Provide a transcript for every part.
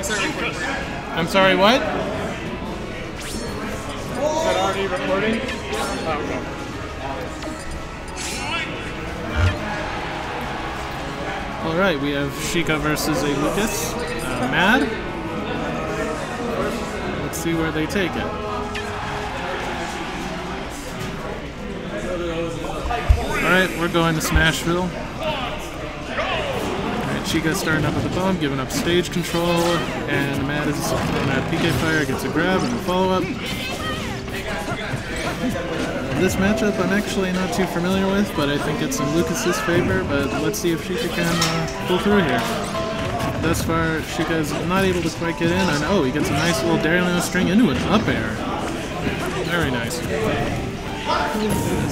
I'm sorry, what? Is that already recording? Oh, okay. Alright, we have Shika versus a Lucas. Uh, Mad. Let's see where they take it. Alright, we're going to Smashville. Shika starting up at the bomb, giving up stage control, and Mad is on that PK fire, gets a grab and a follow up. This matchup I'm actually not too familiar with, but I think it's in Lucas's favor, but let's see if Shika can uh, pull through here. Thus far, Shika's not able to quite get in, and oh, he gets a nice little Dario string into an up air. Very nice.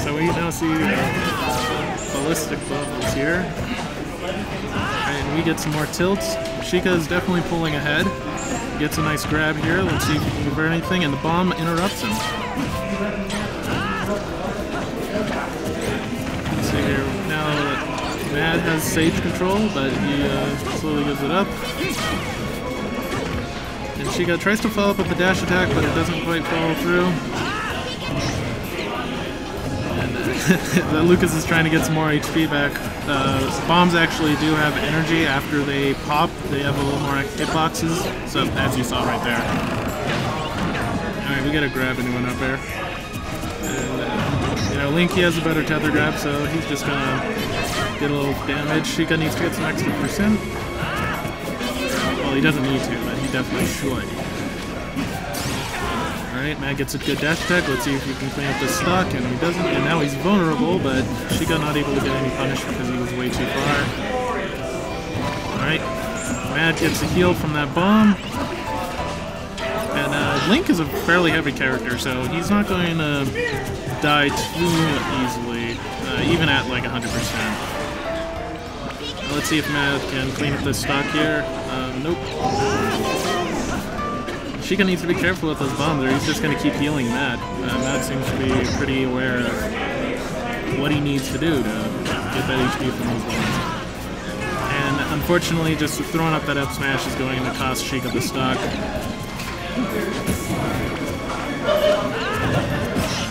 So we now see uh, ballistic bubbles here. We get some more tilts. Shika is definitely pulling ahead. Gets a nice grab here. Let's see if he can convert anything, and the bomb interrupts him. Let's see here. Now that Mad has stage control, but he uh, slowly gives it up. And Shika tries to follow up with the dash attack, but it doesn't quite follow through. that Lucas is trying to get some more HP back. Uh, bombs actually do have energy after they pop. They have a little more hitboxes, so as you saw right there. Alright, we gotta grab anyone up there. And, uh, you know, Link, he has a better tether grab, so he's just gonna get a little damage. Shika needs to get some extra percent. Well, he doesn't need to, but he definitely should. Alright, Mad gets a good dash attack. Let's see if he can clean up this stock, and he doesn't. And now he's vulnerable, but Shika not able to get any punish because he was way too far. Alright, Mad gets a heal from that bomb. And uh, Link is a fairly heavy character, so he's not going to die too easily, uh, even at like 100%. Let's see if Mad can clean up this stock here. Um, nope. Shika needs to be careful with those bombs, or he's just going to keep healing Mad. Uh, Mad seems to be pretty aware of what he needs to do to get that HP from those bombs. And unfortunately, just throwing up that up smash is going to cost Shika the stock.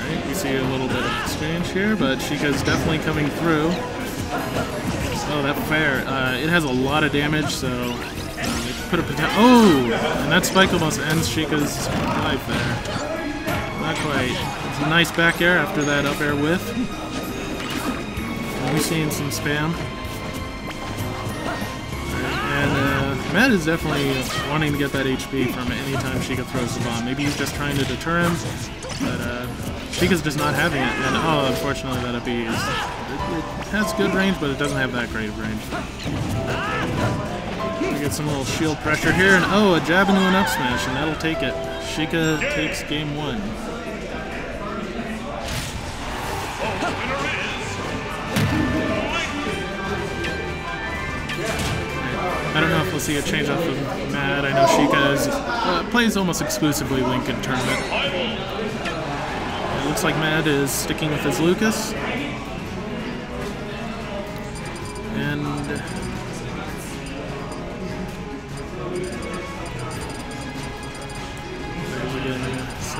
Alright, we see a little bit of exchange here, but Shika's definitely coming through. Oh, that fair. Uh, it has a lot of damage, so put a potential. Oh, and that spike almost ends Shika's life there. Not quite. It's a nice back air after that up air whiff. We're seeing some spam. And uh, Mad is definitely wanting to get that HP from any time Shika throws the bomb. Maybe he's just trying to deter him, but uh, Shika's just not having it. And oh, unfortunately, that up is. It, it has good range, but it doesn't have that great of range. We get some little shield pressure here, and oh, a jab into an up smash, and that'll take it. Shika takes game one. I don't know if we'll see a change off of Mad. I know Shika is, uh, plays almost exclusively Link in tournament. It looks like Mad is sticking with his Lucas. And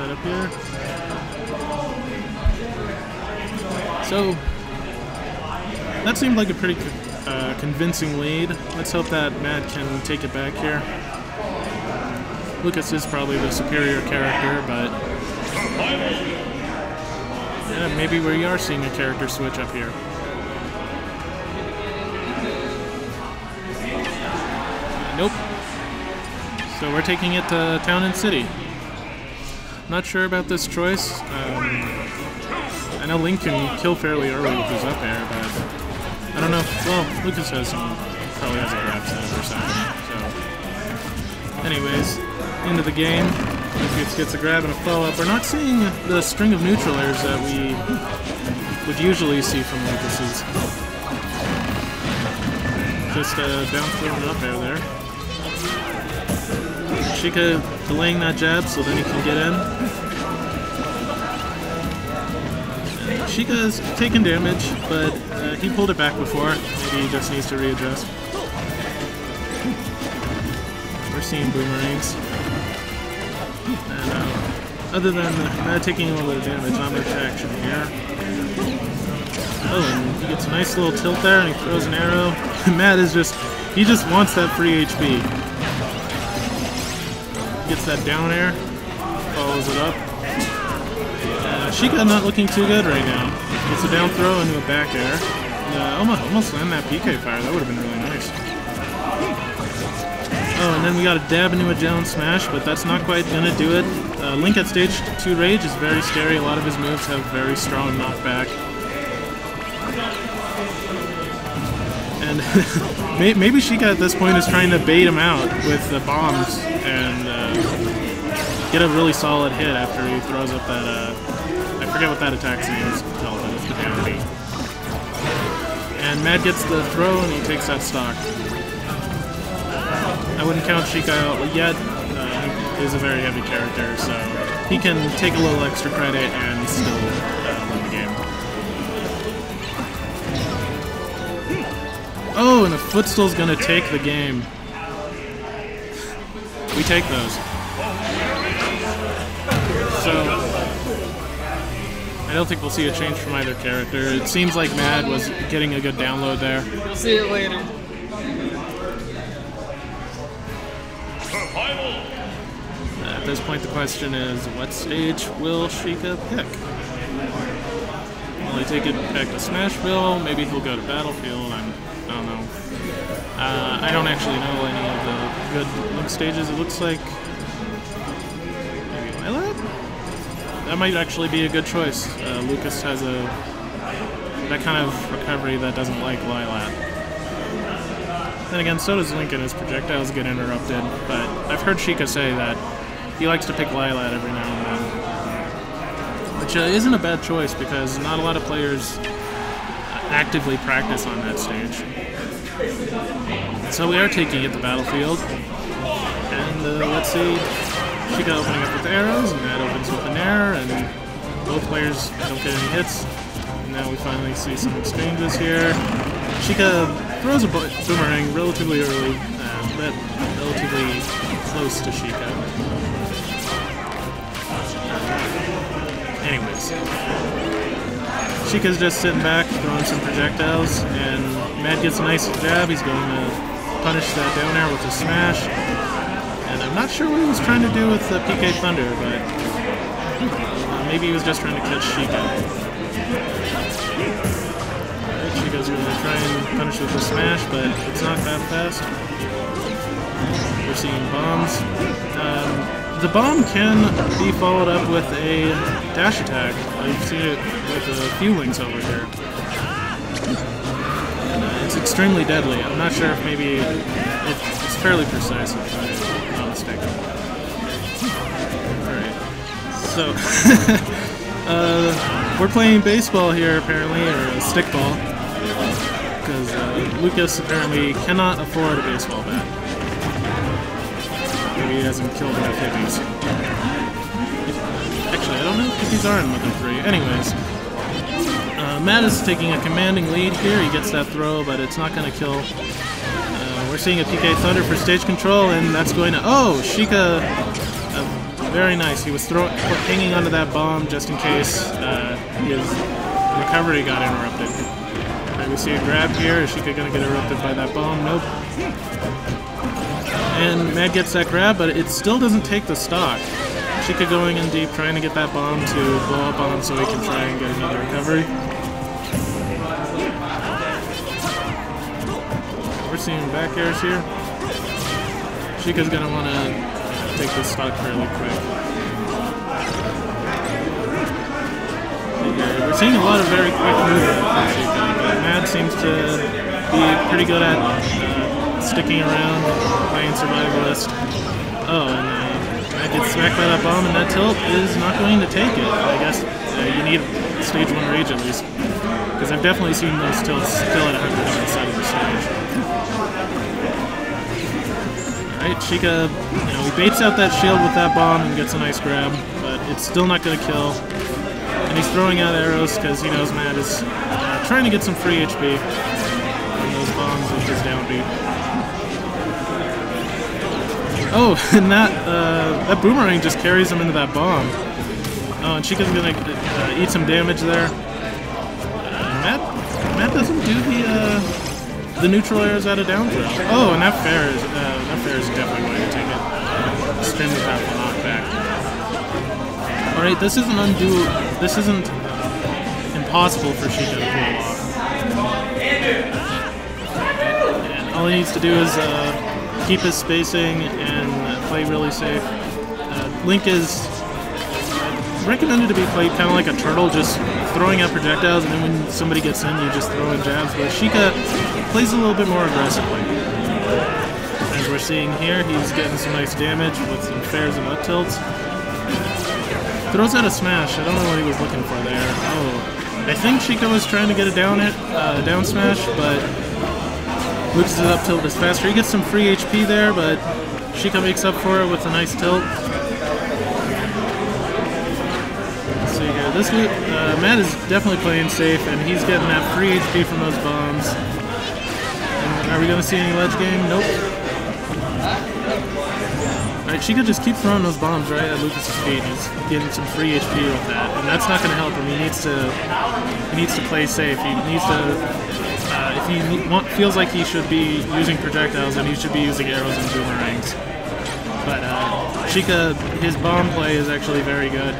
set up here. So that seemed like a pretty uh, convincing lead. Let's hope that Mad can take it back here. Lucas is probably the superior character, but yeah, maybe we are seeing a character switch up here. Nope. So we're taking it to Town and City. Not sure about this choice. Um, I know Link can kill fairly early with his up air, but I don't know. Well, Lucas has some, probably has a grab set or something. So, anyways, into the game. Lucas gets a grab and a follow up. We're not seeing the string of neutral airs that we would usually see from Lucas's. Just a bounce an up air there. Shika delaying that jab so then he can get in. Shika's taking damage, but uh, he pulled it back before. Maybe he just needs to readjust. We're seeing boomerangs. And uh, other than that taking a little bit of damage, not much action here. Oh, and he gets a nice little tilt there, and he throws an arrow. Mad is just, he just wants that free HP. Gets that down air, follows it up. Uh, Shika not looking too good right now. Gets a down throw into a back air. Uh, almost, almost land that PK fire, that would have been really nice. Oh, and then we got a dab into a down smash, but that's not quite gonna do it. Uh, Link at stage 2 Rage is very scary. A lot of his moves have very strong knockback. And maybe Shika at this point is trying to bait him out with the bombs and uh, get a really solid hit after he throws up that, uh, I forget what that attack's name is called, but it's the down. And Mad gets the throw and he takes that stock. I wouldn't count Shika out yet. Uh, he is a very heavy character, so he can take a little extra credit and still Oh, and a footstool's gonna take the game. We take those. So, I don't think we'll see a change from either character. It seems like Mad was getting a good download there. You'll see it later. At this point, the question is, what stage will Shika pick? Will he take it back to Smashville? Maybe he'll go to Battlefield. I'm, don't know. Uh, I don't actually know any of the good Link stages. It looks like maybe Lylat. That might actually be a good choice. Uh, Lucas has a that kind of recovery that doesn't like Lylat. Then again, so does Lincoln. His projectiles get interrupted, but I've heard Shika say that he likes to pick Lylat every now and then. Which uh, isn't a bad choice because not a lot of players actively practice on that stage. So we are taking it to Battlefield. And uh, let's see. Shika opening up with arrows, and that opens with an air, and both players don't get any hits. And now we finally see some exchanges here. Shika throws a boomerang relatively early, uh, relatively close to Shika. Anyways, Shika's just sitting back, throwing some projectiles, and Mad gets a nice jab. He's going to punish that down air with a smash. And I'm not sure what he was trying to do with the PK Thunder, but uh, maybe he was just trying to catch Shika. Shika's going to try and punish with a smash, but it's not that fast. We're seeing bombs. Um, the bomb can be followed up with a dash attack. I've seen it with a few links over here. And, uh, it's extremely deadly. I'm not sure if maybe it, it's fairly precise if I'm not mistaken. Alright. So, uh, we're playing baseball here apparently, or stickball. Because uh, Lucas apparently cannot afford a baseball bat. Maybe he hasn't killed enough hippies. Actually, I don't know if hippies are in Mother 3. Anyways, uh, Mad is taking a commanding lead here. He gets that throw, but it's not going to kill. Uh, we're seeing a PK Thunder for stage control, and that's going to... Oh, Shika... Uh, very nice. He was throwing, hanging onto that bomb just in case uh, his recovery got interrupted. Right, we see a grab here. Is Shika going to get interrupted by that bomb? Nope. And Mad gets that grab, but it still doesn't take the stock. Shika going in deep, trying to get that bomb to blow up on him so he can try and get another recovery. We're seeing back airs here. Shika's gonna want to take this stock fairly quick. We're seeing a lot of very quick movement from Shika, but Mad seems to be pretty good at sticking around, playing survivalist. Oh, and I get smacked by that bomb, and that tilt is not going to take it. I guess uh, you need stage 1 rage at least, because I've definitely seen those tilts still at 100 on the side of the stage. Alright, Shika, you know, he baits out that shield with that bomb and gets a nice grab, but it's still not going to kill. And he's throwing out arrows because he knows Mad is uh, trying to get some free HP his down beat. Oh, and that uh, that boomerang just carries him into that bomb. Oh, and Shika's gonna uh, eat some damage there. Uh, Mad, Mad doesn't do the uh, the neutral airs out of down throw. Oh, and that fair is uh, that fair is definitely going to take it. Spin with that knockback. All right, this isn't undo. This isn't impossible for Shika to pull off. All he needs to do is uh, keep his spacing and play really safe. Uh, Link is recommended to be played kind of like a turtle, just throwing out projectiles, and then when somebody gets in, you just throw in jabs. But Shika plays a little bit more aggressively. As we're seeing here, he's getting some nice damage with some fairs and up tilts. Throws out a smash. I don't know what he was looking for there. Oh, I think Shika was trying to get a down it, uh, down smash, but Lucas' up tilt is faster. He gets some free HP there, but Shika makes up for it with a nice tilt. Let's see here. This uh, Mad is definitely playing safe, and he's getting that free HP from those bombs. And are we going to see any ledge game? Nope. Alright, Shika just keep throwing those bombs right at Lucas's feet. He's getting some free HP with that, and that's not going to help him. He needs to he needs to play safe. He needs to he feels like he should be using projectiles, and he should be using arrows and boomerangs. But uh, his bomb play is actually very good.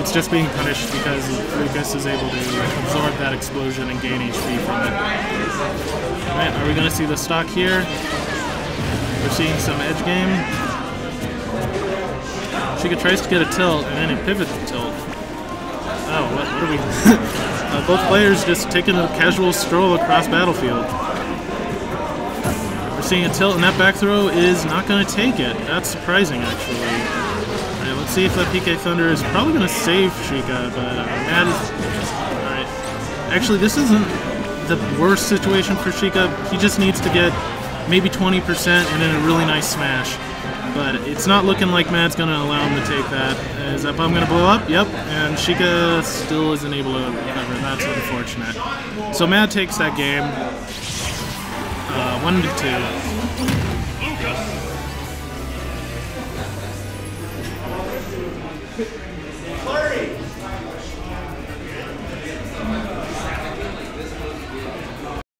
It's just being punished because Lucas is able to absorb that explosion and gain HP from it. Alright, are we going to see the stock here? We're seeing some edge game. Shika tries to get a tilt, and then it pivots the tilt. Oh, what, what are we... uh, both players just taking a casual stroll across battlefield. We're seeing a tilt, and that back throw is not going to take it. That's surprising, actually. Alright, let's see if that PK Thunder is probably going to save Shika, but uh, Mad is... Alright. Actually, this isn't the worst situation for Shika. He just needs to get maybe 20% and then a really nice smash. But it's not looking like Mad's going to allow him to take that. Is that bomb going to blow up? Yep. And Shika still isn't able to recover. That's unfortunate. So Mad takes that game. Uh, one to two.